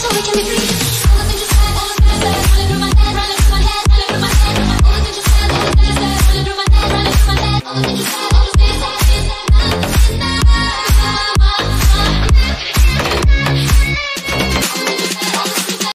All the things you said, all the things you said, all the things you said.